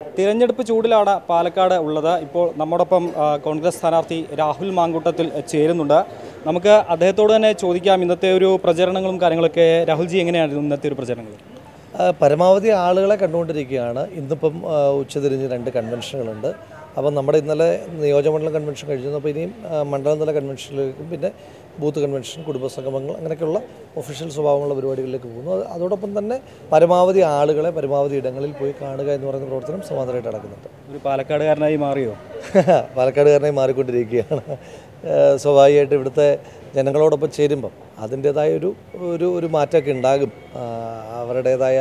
തിരഞ്ഞെടുപ്പ് ചൂടിലാണ് പാലക്കാട് ഉള്ളത്. ഇപ്പോൾ നമ്മോടൊപ്പം കോൺഗ്രസ് സ്ഥാനാർത്ഥി രാഹുൽ മാങ്കൂട്ടത്തിൽ ചേരുന്നുണ്ട്. നമുക്ക് അദ്ദേഹത്തോട് തന്നെ ചോദിക്കാം ഇന്നത്തെ ഒരു പ്രചരണങ്ങളും കാര്യങ്ങളൊക്കെ രാഹുൽജി എങ്ങനെയായിരുന്നു ഇന്നത്തെ ഒരു പ്രചരണങ്ങൾ? പരമാവധി ആളുകളെ കണ്ടുകൊണ്ടിരിക്കുകയാണ്. ഇന്നിപ്പം ഉച്ചതിരിഞ്ഞ് രണ്ട് കൺവെൻഷനുകളുണ്ട് അപ്പം നമ്മുടെ ഇന്നലെ നിയോജകമണ്ഡലം കൺവെൻഷൻ കഴിഞ്ഞു അപ്പോൾ ഇനിയും മണ്ഡലതല കൺവെൻഷനിലേക്കും പിന്നെ ബൂത്ത് കൺവെൻഷൻ കുടുംബ സംഗമങ്ങൾ അങ്ങനെയൊക്കെയുള്ള ഒഫീഷ്യൽ സ്വഭാവമുള്ള പരിപാടികളിലേക്ക് പോകുന്നു. അത് അതോടൊപ്പം തന്നെ പരമാവധി ആളുകളെ പരമാവധി ഇടങ്ങളിൽ പോയി കാണുക എന്ന് പറയുന്ന പ്രവർത്തനം സമാന്തരമായിട്ട് നടക്കുന്നുണ്ട്. ഒരു പാലക്കാടുകാരനായി മാറിയോ? പാലക്കാടുകാരനായി മാറിക്കൊണ്ടിരിക്കുകയാണ്. സ്വാഭാവികമായിട്ട് ഇവിടുത്തെ ജനങ്ങളോടൊപ്പം ചേരുമ്പം അതിന്റേതായ ഒരു ഒരു ഒരു മാറ്റമൊക്കെ ഉണ്ടാകും. അവരുടേതായ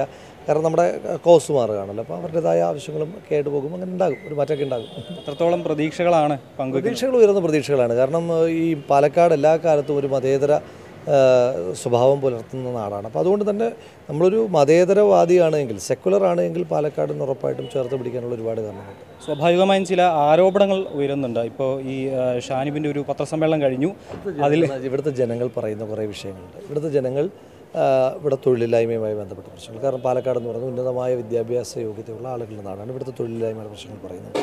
കാരണം നമ്മുടെ കോസ് മാറുകയാണല്ലോ. അപ്പോൾ അവരുടേതായ ആവശ്യങ്ങളും ഒക്കെ ആയിട്ട് പോകും. അങ്ങനെ ഉണ്ടാകും. ഒരു മാറ്റമൊക്കെ ഉണ്ടാകും. എത്രത്തോളം പ്രതീക്ഷകളാണ് പ്രതീക്ഷകൾ ഉയർന്ന പ്രതീക്ഷകളാണ്. കാരണം ഈ പാലക്കാട് എല്ലാ കാലത്തും ഒരു മതേതര സ്വഭാവം പുലർത്തുന്ന നാടാണ്. അപ്പോൾ അതുകൊണ്ട് തന്നെ നമ്മളൊരു മതേതരവാദിയാണെങ്കിൽ സെക്കുലർ ആണെങ്കിൽ പാലക്കാടിന് ഉറപ്പായിട്ടും ചേർത്ത് പിടിക്കാനുള്ള ഒരുപാട് കാരണങ്ങളുണ്ട്. സ്വാഭാവികമായും ചില ആരോപണങ്ങൾ ഉയരുന്നുണ്ട്. ഇപ്പോൾ ഈ ഷാനിബിന്റെ ഒരു പത്രസമ്മേളനം കഴിഞ്ഞു. അതിൽ ഇവിടുത്തെ ജനങ്ങൾ പറയുന്ന കുറേ വിഷയങ്ങളുണ്ട്. ഇവിടുത്തെ ജനങ്ങൾ ഇവിടെ തൊഴിലില്ലായ്മയുമായി ബന്ധപ്പെട്ട പ്രശ്നങ്ങൾ. കാരണം പാലക്കാട് എന്ന് പറയുന്നത് ഉന്നതമായ വിദ്യാഭ്യാസ യോഗ്യതയുള്ള ആളുകളുടെ നാടാണ്. ഇവിടുത്തെ തൊഴിലില്ലായ്മയുടെ പ്രശ്നങ്ങൾ പറയുന്നത്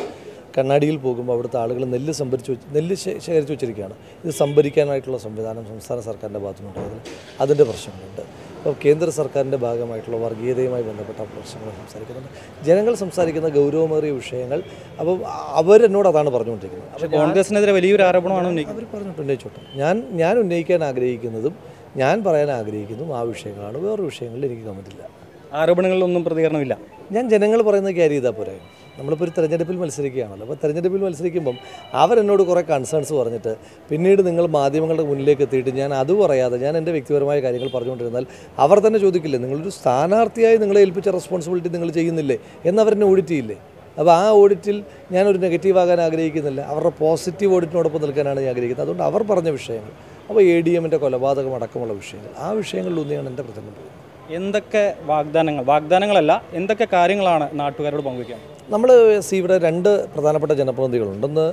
കണ്ണാടിയിൽ പോകുമ്പോൾ അവിടുത്തെ ആളുകൾ നെല്ല് സംഭരിച്ച് വെച്ച് നെല്ല് ശേഖരിച്ച് വെച്ചിരിക്കുകയാണ്. ഇത് സംഭരിക്കാനായിട്ടുള്ള സംവിധാനം സംസ്ഥാന സർക്കാരിന്റെ ഭാഗത്തുനിന്നുണ്ടായതിൽ അതിന്റെ പ്രശ്നങ്ങളുണ്ട്. അപ്പോൾ കേന്ദ്ര സർക്കാരിന്റെ ഭാഗമായിട്ടുള്ള വർഗീയതയുമായി ബന്ധപ്പെട്ട പ്രശ്നങ്ങൾ സംസാരിക്കുന്നുണ്ട്. ജനങ്ങൾ സംസാരിക്കുന്ന ഗൗരവമേറിയ വിഷയങ്ങൾ അപ്പോൾ അവരെന്നോട് അതാണ് പറഞ്ഞുകൊണ്ടിരിക്കുന്നത്. പക്ഷേ കോൺഗ്രസിനെതിരെ വലിയൊരു ആരോപണമാണ് അവർ പറഞ്ഞിട്ട് ഉന്നയിച്ചോട്ടെ ഞാൻ ഞാൻ ഉന്നയിക്കാൻ ആഗ്രഹിക്കുന്നതും ഞാൻ പറയാൻ ആഗ്രഹിക്കുന്നു ആ വിഷയങ്ങളാണ്. വേറെ വിഷയങ്ങളിൽ എനിക്ക് കമന്റില്ല ആരോപണങ്ങളിലൊന്നും പ്രതികരണമില്ല. ഞാൻ ജനങ്ങൾ പറയുന്നത് ക്യാരി ചെയ്താൽ പോരെ. നമ്മളിപ്പോൾ ഒരു തെരഞ്ഞെടുപ്പിൽ മത്സരിക്കുകയാണല്ലോ. അപ്പോൾ തെരഞ്ഞെടുപ്പിൽ മത്സരിക്കുമ്പം അവരെന്നോട് കുറേ കൺസേൺസ് പറഞ്ഞിട്ട് പിന്നീട് നിങ്ങൾ മാധ്യമങ്ങളുടെ മുന്നിലേക്ക് എത്തിയിട്ട് ഞാൻ അത് പറയാതെ ഞാൻ എന്റെ വ്യക്തിപരമായ കാര്യങ്ങൾ പറഞ്ഞുകൊണ്ടിരുന്നാൽ അവർ തന്നെ ചോദിക്കില്ലേ നിങ്ങളൊരു സ്ഥാനാർത്ഥിയായി നിങ്ങളെ ഏൽപ്പിച്ച റെസ്പോൺസിബിലിറ്റി നിങ്ങൾ ചെയ്യുന്നില്ലേ? എന്നവരെന്നെ ഓഡിറ്റ് ചെയ്യില്ലേ? അപ്പോൾ ആ ഓഡിറ്റിൽ ഞാനൊരു നെഗറ്റീവ് ആകാൻ ആഗ്രഹിക്കുന്നില്ല. അവരുടെ പോസിറ്റീവ് ഓഡിറ്റിനോടൊപ്പം നിൽക്കാനാണ് ഞാൻ ആഗ്രഹിക്കുന്നത്. അതുകൊണ്ട് അവർ പറഞ്ഞ വിഷയങ്ങൾ അപ്പോൾ എ ഡി എമ്മിന്റെ കൊലപാതകം അടക്കമുള്ള വിഷയങ്ങൾ. ആ വിഷയങ്ങളിലൊന്നെയാണ് എന്റെ പ്രചരണം പോകുന്നത് എന്തൊക്കെ വാഗ്ദാനങ്ങൾ വാഗ്ദാനങ്ങളല്ല എന്തൊക്കെ കാര്യങ്ങളാണ് നാട്ടുകാരോട് പങ്കുവയ്ക്കാൻ നമ്മൾ സി ഇവിടെ രണ്ട് പ്രധാനപ്പെട്ട ജനപ്രതിനിധികളുണ്ട്. ഒന്ന്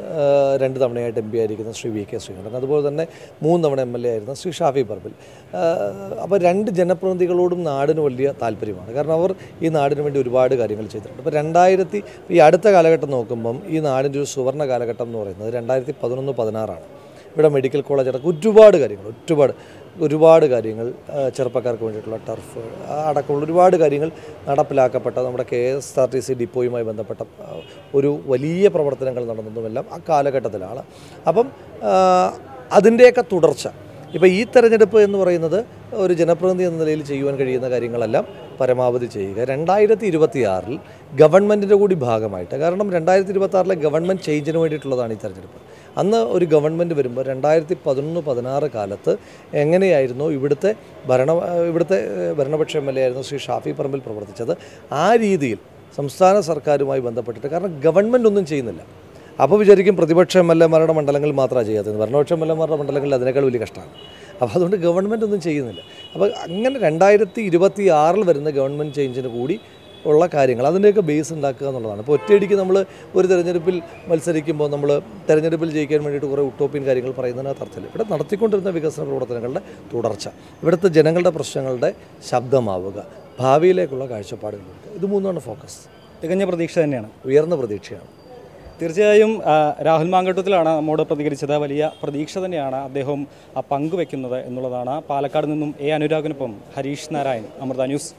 രണ്ട് തവണയായിട്ട് എം പി ആയിരിക്കുന്ന ശ്രീ വി കെ ശ്രീകണ്ഠൻ അതുപോലെ തന്നെ മൂന്ന് തവണ എം എൽ എ ആയിരുന്ന ശ്രീ ഷാഫി പറമ്പിൽ. അപ്പോൾ രണ്ട് ജനപ്രതിനിധികളോടും നാടിന് വലിയ താല്പര്യമാണ്. കാരണം അവർ ഈ നാടിന് വേണ്ടി ഒരുപാട് കാര്യങ്ങൾ ചെയ്തിട്ടുണ്ട്. അപ്പോൾ രണ്ടായിരത്തി ഈ അടുത്ത കാലഘട്ടം നോക്കുമ്പം ഈ നാടിന്റെ ഒരു സുവർണ കാലഘട്ടം എന്ന് പറയുന്നത് രണ്ടായിരത്തി പതിനൊന്ന് പതിനാറാണ്. ഇവിടെ മെഡിക്കൽ കോളേജ് അടക്കം ഒരുപാട് കാര്യങ്ങൾ ഒരുപാട് ഒരുപാട് കാര്യങ്ങൾ ചെറുപ്പക്കാർക്ക് വേണ്ടിയിട്ടുള്ള ടർഫ് അടക്കമുള്ള ഒരുപാട് കാര്യങ്ങൾ നടപ്പിലാക്കപ്പെട്ട നമ്മുടെ K S R T C ഡിപ്പോയുമായി ബന്ധപ്പെട്ട ഒരു വലിയ പ്രവർത്തനങ്ങൾ നടന്നതുമെല്ലാം ആ കാലഘട്ടത്തിലാണ്. അപ്പം അതിന്റെയൊക്കെ തുടർച്ച. ഇപ്പോൾ ഈ തെരഞ്ഞെടുപ്പ് എന്ന് പറയുന്നത് ഒരു ജനപ്രതിനിധി എന്ന നിലയിൽ ചെയ്യുവാൻ കഴിയുന്ന കാര്യങ്ങളെല്ലാം പരമാവധി ചെയ്യുക. രണ്ടായിരത്തി ഇരുപത്തി ആറിൽ ഗവൺമെന്റിന്റെ കൂടി ഭാഗമായിട്ട് കാരണം രണ്ടായിരത്തി ഇരുപത്തി ആറിലെ ഗവൺമെന്റ് ചേഞ്ചിന് വേണ്ടിയിട്ടുള്ളതാണ് ഈ തെരഞ്ഞെടുപ്പ്. അന്ന് ഒരു ഗവൺമെന്റ് വരുമ്പോൾ രണ്ടായിരത്തി പതിനൊന്ന് പതിനാറ് കാലത്ത് എങ്ങനെയായിരുന്നു ഇവിടുത്തെ ഭരണ ഇവിടുത്തെ ഭരണപക്ഷ എം എൽ എ ആയിരുന്നു ശ്രീ ഷാഫി പറമ്പിൽ പ്രവർത്തിച്ചത്? ആ രീതിയിൽ സംസ്ഥാന സർക്കാരുമായി ബന്ധപ്പെട്ടിട്ട് കാരണം ഗവൺമെന്റ് ഒന്നും ചെയ്യുന്നില്ല. അപ്പോൾ വിചാരിക്കും പ്രതിപക്ഷ എം എൽ എമാരുടെ മണ്ഡലങ്ങളിൽ മാത്രമാണ് ചെയ്യാത്തത്. ഭരണപക്ഷ എം എൽ എമാരുടെ മണ്ഡലങ്ങളിൽ അതിനേക്കാൾ വലിയ കഷ്ടമാണ്. അപ്പോൾ അതുകൊണ്ട് ഗവൺമെന്റ് ഒന്നും ചെയ്യുന്നില്ല. അപ്പോൾ അങ്ങനെ രണ്ടായിരത്തി ഇരുപത്തി ആറിൽ വരുന്ന ഗവൺമെന്റ് ചേഞ്ചിന് കൂടി ഉള്ള കാര്യങ്ങൾ അതിന്റെയൊക്കെ ബേസ് ഉണ്ടാക്കുക എന്നുള്ളതാണ്. ഇപ്പോൾ ഒറ്റയടിക്ക് നമ്മൾ ഒരു തെരഞ്ഞെടുപ്പിൽ മത്സരിക്കുമ്പോൾ നമ്മൾ തെരഞ്ഞെടുപ്പിൽ ജയിക്കാൻ വേണ്ടിയിട്ട് കുറേ ഉട്ടോപ്യൻ കാര്യങ്ങൾ പറയുന്നതിനകത്ത് അർത്ഥമില്ല ഇവിടെ നടത്തിക്കൊണ്ടിരുന്ന വികസന പ്രവർത്തനങ്ങളുടെ തുടർച്ച ഇവിടുത്തെ ജനങ്ങളുടെ പ്രശ്നങ്ങളുടെ ശബ്ദമാവുക ഭാവിയിലേക്കുള്ള കാഴ്ചപ്പാടുകൾ ഇത് മൂന്നാണ് ഫോക്കസ് തികഞ്ഞ പ്രതീക്ഷ തന്നെയാണ്. ഉയർന്ന പ്രതീക്ഷയാണ്. തീർച്ചയായും രാഹുൽ മാങ്കട്ടത്തിലാണ് നമ്മോട് പ്രതികരിച്ചത്. വലിയ പ്രതീക്ഷ തന്നെയാണ് അദ്ദേഹം പങ്കുവെക്കുന്നത് എന്നുള്ളതാണ്. പാലക്കാട് നിന്നും എ അനുരാഗിനൊപ്പം ഹരീഷ് നാരായൺ അമൃത ന്യൂസ്.